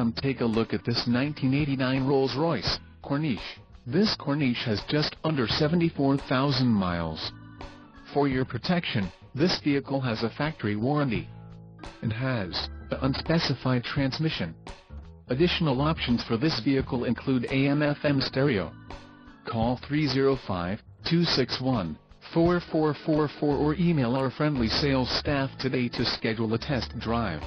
come take a look at this 1989 Rolls-Royce Corniche. This Corniche has just under 74,000 miles. For your protection, this vehicle has a factory warranty and has an unspecified transmission. Additional options for this vehicle include AM-FM stereo. Call 305-261-4444 or email our friendly sales staff today to schedule a test drive.